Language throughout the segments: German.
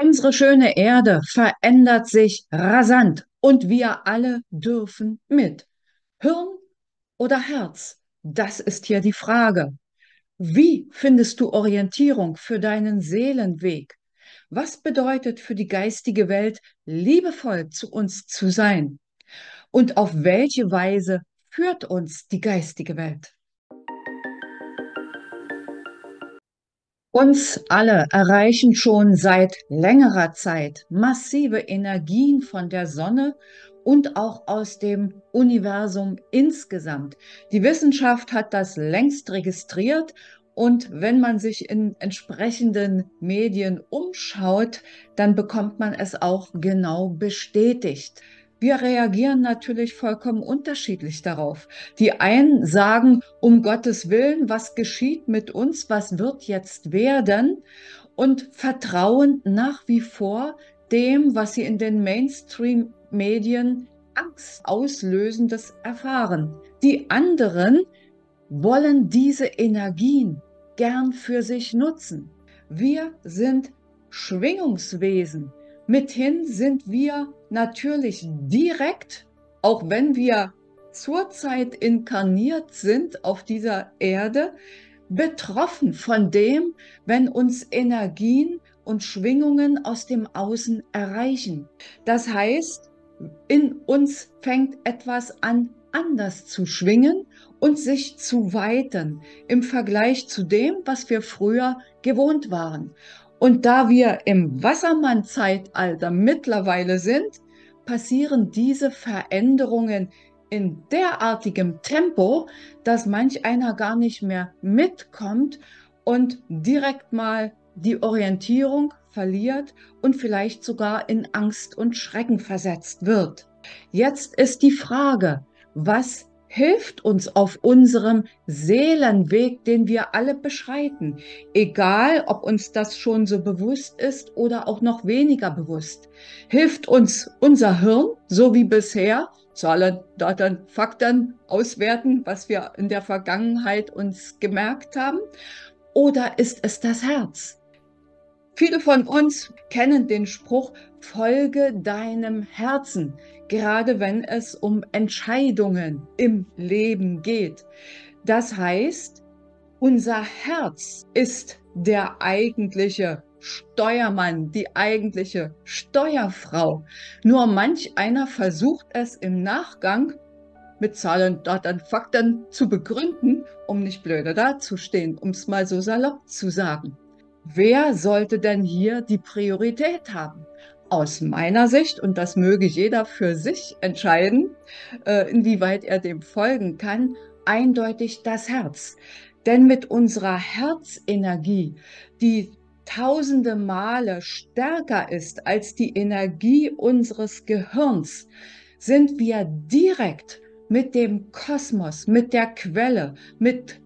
Unsere schöne Erde verändert sich rasant und wir alle dürfen mit. Hirn oder Herz? Das ist hier die Frage. Wie findest du Orientierung für deinen Seelenweg? Was bedeutet für die geistige Welt, liebevoll zu uns zu sein? Und auf welche Weise führt uns die geistige Welt? Uns alle erreichen schon seit längerer Zeit massive Energien von der Sonne und auch aus dem Universum insgesamt. Die Wissenschaft hat das längst registriert und wenn man sich in entsprechenden Medien umschaut, dann bekommt man es auch genau bestätigt. Wir reagieren natürlich vollkommen unterschiedlich darauf. Die einen sagen, um Gottes Willen, was geschieht mit uns, was wird jetzt werden und vertrauen nach wie vor dem, was sie in den Mainstream-Medien Angst auslösendes erfahren. Die anderen wollen diese Energien gern für sich nutzen. Wir sind Schwingungswesen. Mithin sind wir natürlich direkt, auch wenn wir zurzeit inkarniert sind auf dieser Erde, betroffen von dem, wenn uns Energien und Schwingungen aus dem Außen erreichen. Das heißt, in uns fängt etwas an anders zu schwingen und sich zu weiten im Vergleich zu dem, was wir früher gewohnt waren. Und da wir im Wassermann-Zeitalter mittlerweile sind, passieren diese Veränderungen in derartigem Tempo, dass manch einer gar nicht mehr mitkommt und direkt mal die Orientierung verliert und vielleicht sogar in Angst und Schrecken versetzt wird. Jetzt ist die Frage, was hilft uns auf unserem Seelenweg, den wir alle beschreiten, egal ob uns das schon so bewusst ist oder auch noch weniger bewusst. Hilft uns unser Hirn, so wie bisher, Zahlen, Daten, Fakten auswerten, was wir in der Vergangenheit uns gemerkt haben, oder ist es das Herz? Viele von uns kennen den Spruch, folge deinem Herzen, gerade wenn es um Entscheidungen im Leben geht. Das heißt, unser Herz ist der eigentliche Steuermann, die eigentliche Steuerfrau. Nur manch einer versucht es im Nachgang mit Zahlen, Daten, Fakten zu begründen, um nicht blöde dazustehen, um es mal so salopp zu sagen. Wer sollte denn hier die Priorität haben? Aus meiner Sicht, und das möge jeder für sich entscheiden, äh, inwieweit er dem folgen kann, eindeutig das Herz. Denn mit unserer Herzenergie, die tausende Male stärker ist als die Energie unseres Gehirns, sind wir direkt mit dem Kosmos, mit der Quelle, mit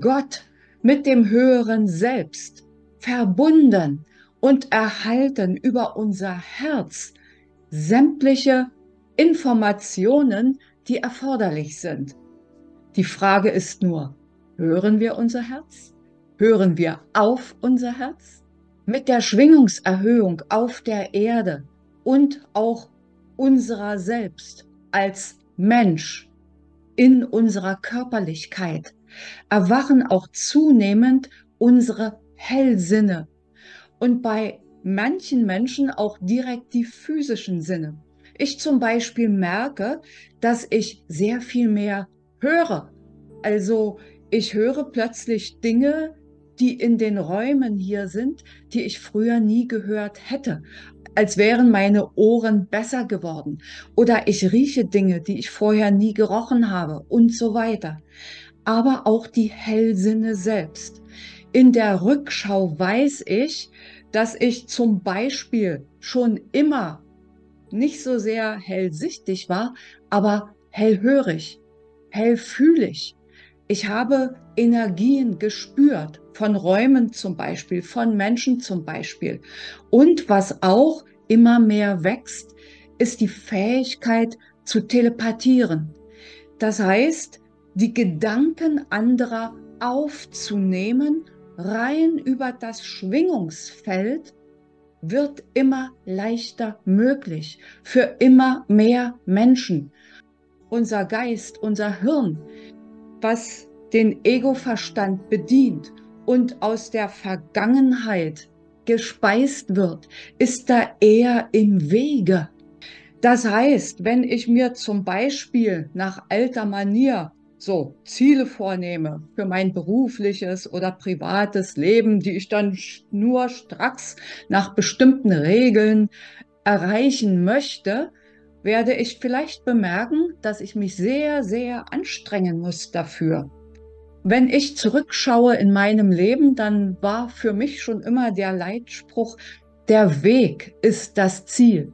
Gott, mit dem höheren Selbst verbunden und erhalten über unser Herz sämtliche Informationen, die erforderlich sind. Die Frage ist nur, hören wir unser Herz? Hören wir auf unser Herz? Mit der Schwingungserhöhung auf der Erde und auch unserer selbst als Mensch in unserer Körperlichkeit erwachen auch zunehmend unsere Hellsinne und bei manchen Menschen auch direkt die physischen Sinne. Ich zum Beispiel merke, dass ich sehr viel mehr höre. Also ich höre plötzlich Dinge, die in den Räumen hier sind, die ich früher nie gehört hätte, als wären meine Ohren besser geworden. Oder ich rieche Dinge, die ich vorher nie gerochen habe und so weiter. Aber auch die Hellsinne selbst. In der Rückschau weiß ich, dass ich zum Beispiel schon immer nicht so sehr hellsichtig war, aber hellhörig, hellfühlig. Ich habe Energien gespürt, von Räumen zum Beispiel, von Menschen zum Beispiel. Und was auch immer mehr wächst, ist die Fähigkeit zu telepathieren. Das heißt, die Gedanken anderer aufzunehmen rein über das Schwingungsfeld wird immer leichter möglich für immer mehr Menschen. Unser Geist, unser Hirn, was den Ego-Verstand bedient und aus der Vergangenheit gespeist wird, ist da eher im Wege. Das heißt, wenn ich mir zum Beispiel nach alter Manier so Ziele vornehme für mein berufliches oder privates Leben, die ich dann nur stracks nach bestimmten Regeln erreichen möchte, werde ich vielleicht bemerken, dass ich mich sehr, sehr anstrengen muss dafür. Wenn ich zurückschaue in meinem Leben, dann war für mich schon immer der Leitspruch, der Weg ist das Ziel.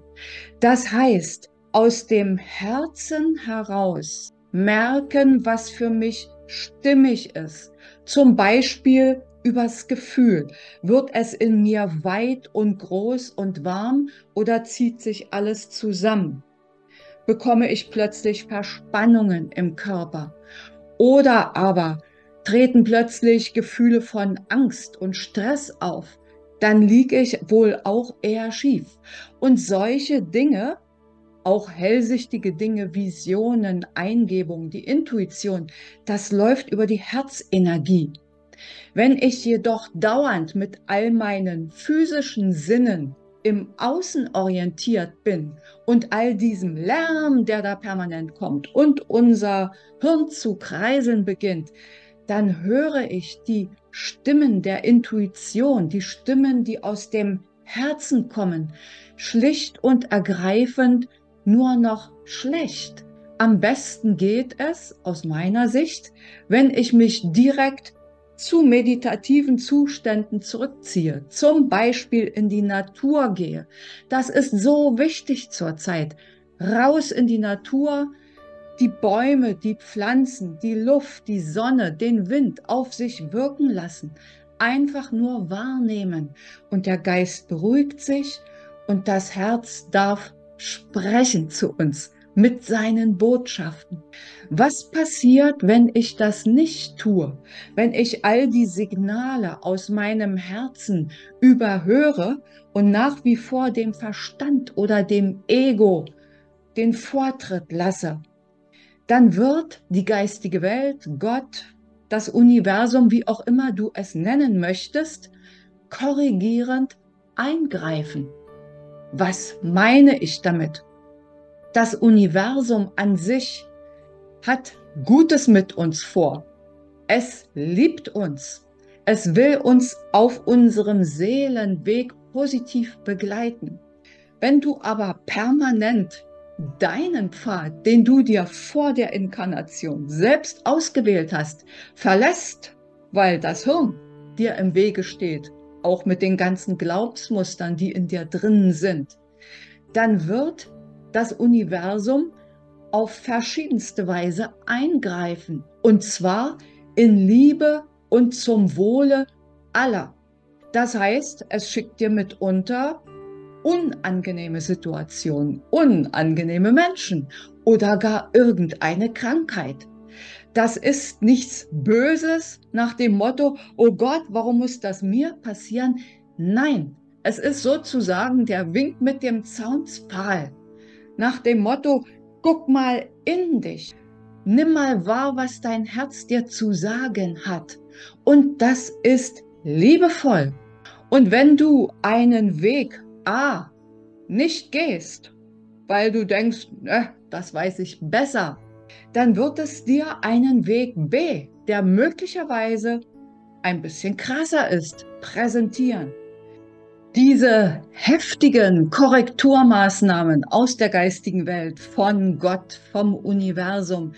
Das heißt, aus dem Herzen heraus merken, was für mich stimmig ist. Zum Beispiel übers Gefühl. Wird es in mir weit und groß und warm oder zieht sich alles zusammen? Bekomme ich plötzlich Verspannungen im Körper? Oder aber treten plötzlich Gefühle von Angst und Stress auf, dann liege ich wohl auch eher schief. Und solche Dinge, auch hellsichtige Dinge, Visionen, Eingebungen, die Intuition, das läuft über die Herzenergie. Wenn ich jedoch dauernd mit all meinen physischen Sinnen im Außen orientiert bin und all diesem Lärm, der da permanent kommt und unser Hirn zu kreiseln beginnt, dann höre ich die Stimmen der Intuition, die Stimmen, die aus dem Herzen kommen, schlicht und ergreifend nur noch schlecht. Am besten geht es aus meiner Sicht, wenn ich mich direkt zu meditativen Zuständen zurückziehe, zum Beispiel in die Natur gehe. Das ist so wichtig zurzeit. Raus in die Natur, die Bäume, die Pflanzen, die Luft, die Sonne, den Wind auf sich wirken lassen. Einfach nur wahrnehmen. Und der Geist beruhigt sich und das Herz darf sprechen zu uns mit seinen Botschaften. Was passiert, wenn ich das nicht tue? Wenn ich all die Signale aus meinem Herzen überhöre und nach wie vor dem Verstand oder dem Ego den Vortritt lasse? dann wird die geistige Welt, Gott, das Universum, wie auch immer du es nennen möchtest, korrigierend eingreifen. Was meine ich damit? Das Universum an sich hat Gutes mit uns vor. Es liebt uns. Es will uns auf unserem Seelenweg positiv begleiten. Wenn du aber permanent deinen Pfad, den du dir vor der Inkarnation selbst ausgewählt hast, verlässt, weil das Hirn dir im Wege steht, auch mit den ganzen Glaubensmustern, die in dir drinnen sind, dann wird das Universum auf verschiedenste Weise eingreifen. Und zwar in Liebe und zum Wohle aller. Das heißt, es schickt dir mitunter unangenehme Situationen, unangenehme Menschen oder gar irgendeine Krankheit. Das ist nichts Böses nach dem Motto, oh Gott, warum muss das mir passieren? Nein, es ist sozusagen der Wink mit dem Zaunspfahl. Nach dem Motto, guck mal in dich. Nimm mal wahr, was dein Herz dir zu sagen hat. Und das ist liebevoll. Und wenn du einen Weg A nicht gehst, weil du denkst, ne, das weiß ich besser, dann wird es dir einen Weg B, der möglicherweise ein bisschen krasser ist, präsentieren. Diese heftigen Korrekturmaßnahmen aus der geistigen Welt, von Gott, vom Universum,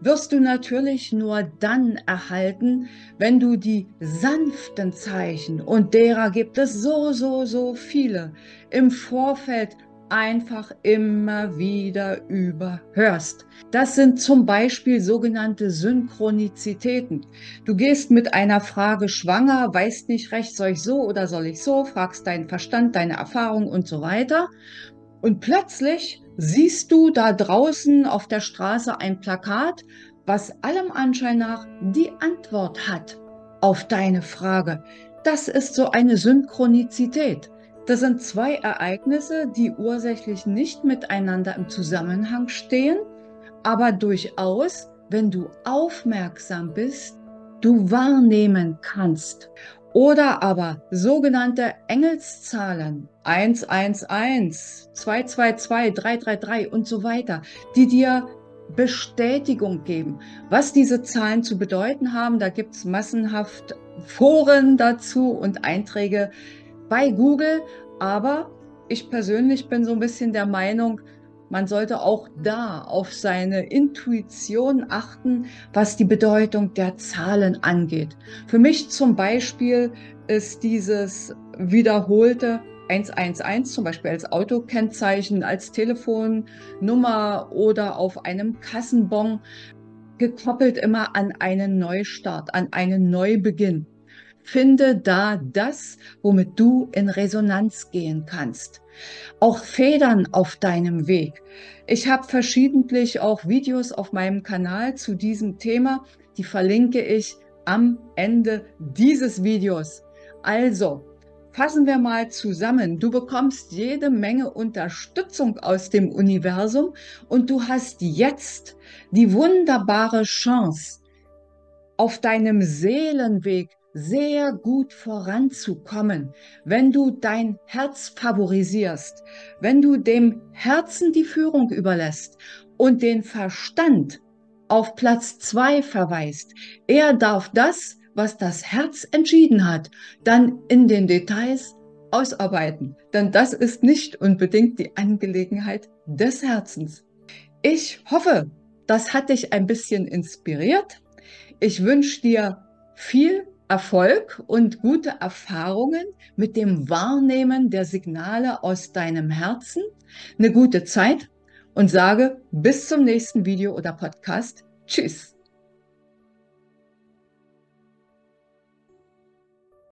wirst du natürlich nur dann erhalten, wenn du die sanften Zeichen, und derer gibt es so, so, so viele, im Vorfeld einfach immer wieder überhörst. Das sind zum Beispiel sogenannte Synchronizitäten. Du gehst mit einer Frage schwanger, weißt nicht recht, soll ich so oder soll ich so, fragst deinen Verstand, deine Erfahrung und so weiter. Und plötzlich siehst du da draußen auf der Straße ein Plakat, was allem Anschein nach die Antwort hat auf deine Frage. Das ist so eine Synchronizität. Das sind zwei Ereignisse, die ursächlich nicht miteinander im Zusammenhang stehen, aber durchaus, wenn du aufmerksam bist, du wahrnehmen kannst. Oder aber sogenannte Engelszahlen 111, 222, 333 und so weiter, die dir Bestätigung geben, was diese Zahlen zu bedeuten haben. Da gibt es massenhaft Foren dazu und Einträge bei Google. Aber ich persönlich bin so ein bisschen der Meinung, man sollte auch da auf seine Intuition achten, was die Bedeutung der Zahlen angeht. Für mich zum Beispiel ist dieses wiederholte 111 zum Beispiel als Autokennzeichen, als Telefonnummer oder auf einem Kassenbon gekoppelt immer an einen Neustart, an einen Neubeginn. Finde da das, womit du in Resonanz gehen kannst. Auch Federn auf deinem Weg. Ich habe verschiedentlich auch Videos auf meinem Kanal zu diesem Thema. Die verlinke ich am Ende dieses Videos. Also, fassen wir mal zusammen. Du bekommst jede Menge Unterstützung aus dem Universum und du hast jetzt die wunderbare Chance, auf deinem Seelenweg sehr gut voranzukommen, wenn du dein Herz favorisierst, wenn du dem Herzen die Führung überlässt und den Verstand auf Platz zwei verweist. Er darf das, was das Herz entschieden hat, dann in den Details ausarbeiten. Denn das ist nicht unbedingt die Angelegenheit des Herzens. Ich hoffe, das hat dich ein bisschen inspiriert. Ich wünsche dir viel Erfolg und gute Erfahrungen mit dem Wahrnehmen der Signale aus deinem Herzen, eine gute Zeit und sage bis zum nächsten Video oder Podcast. Tschüss.